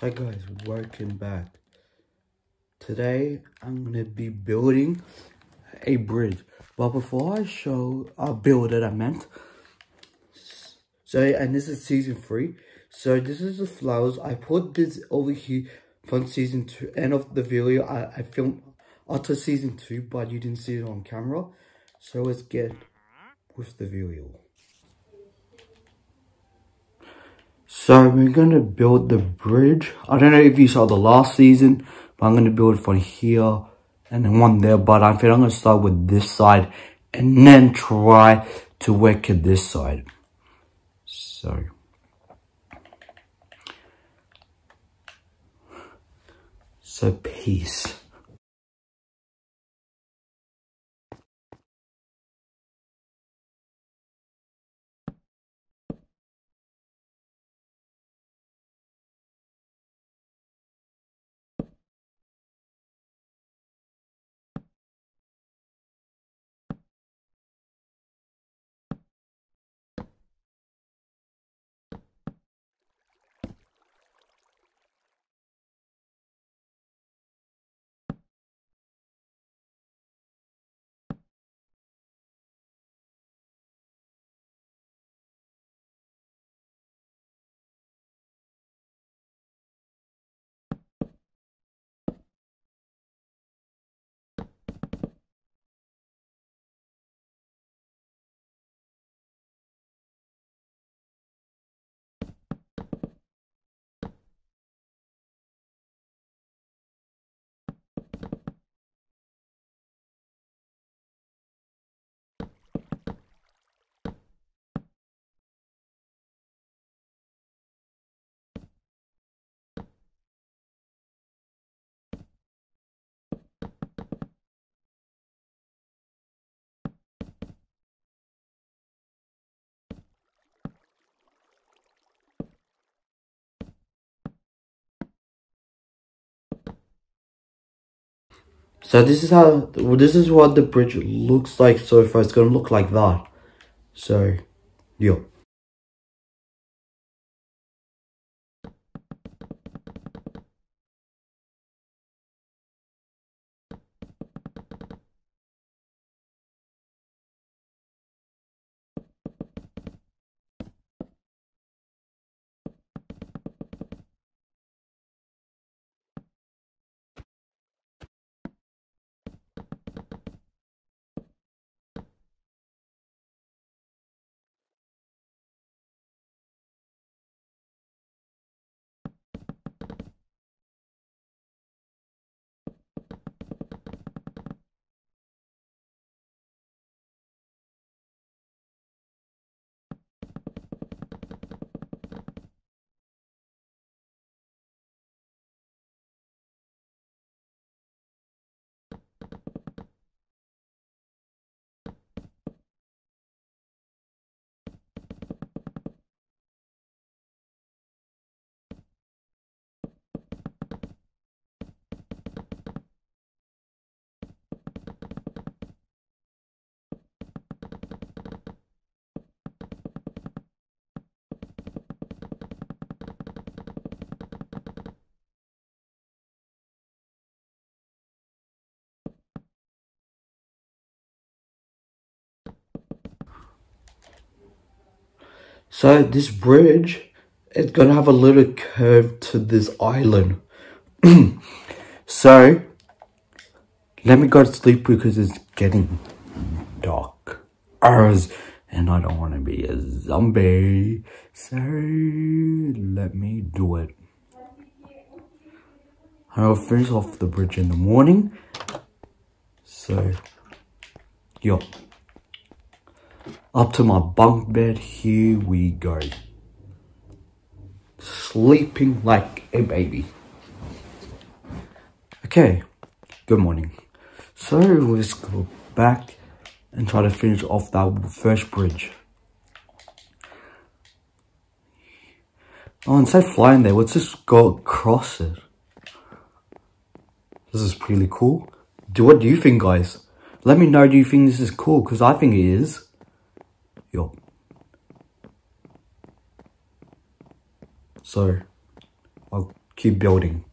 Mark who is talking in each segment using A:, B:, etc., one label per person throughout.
A: Hi guys, welcome back. Today I'm gonna be building a bridge. But before I show, I'll build it, I meant. So, and this is season three. So this is the flowers. I put this over here from season two, end of the video. I, I filmed after season two, but you didn't see it on camera. So let's get with the video. So we're gonna build the bridge. I don't know if you saw the last season, but I'm gonna build from here and then one there. But I think I'm gonna start with this side and then try to work at this side. So. So peace. So this is how, this is what the bridge looks like so far. It's going to look like that. So, yeah. So this bridge is gonna have a little curve to this island. so let me go to sleep because it's getting dark. And I don't want to be a zombie. So let me do it. I'll finish off the bridge in the morning. So, yup up to my bunk bed. Here we go. Sleeping like a baby. Okay, good morning. So let's go back and try to finish off that first bridge. Oh, instead of flying there, let's just go across it. This is pretty cool. Do what do you think, guys? Let me know, do you think this is cool? Because I think it is. Yup. So, I'll keep building.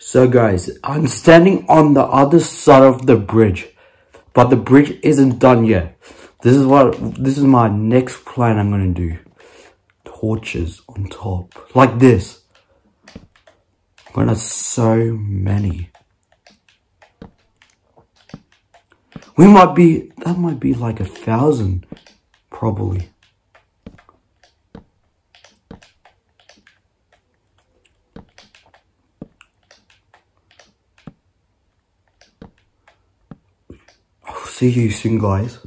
A: So guys, I'm standing on the other side of the bridge, but the bridge isn't done yet. This is what, this is my next plan I'm gonna do. Torches on top, like this. I'm gonna so many. We might be, that might be like a thousand, probably. See you soon guys.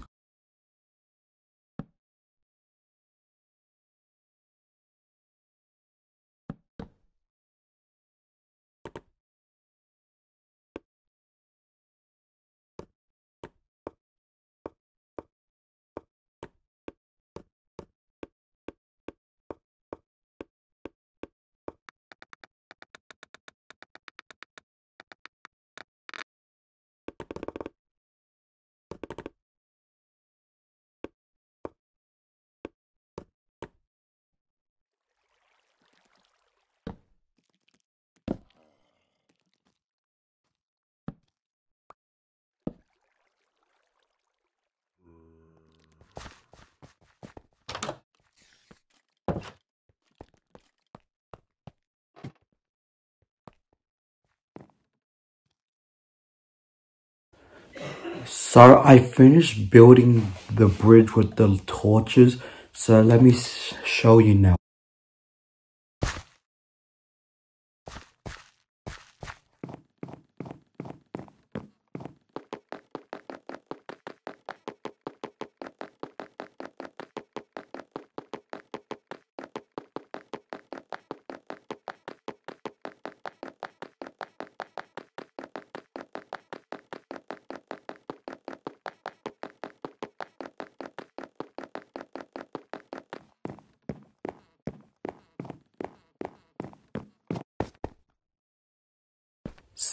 A: So I finished building the bridge with the torches. So let me show you now.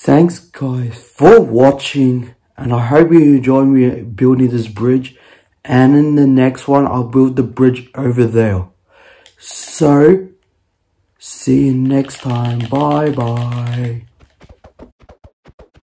A: Thanks guys for watching and I hope you enjoy me building this bridge and in the next one I'll build the bridge over there. So see you next time. Bye bye.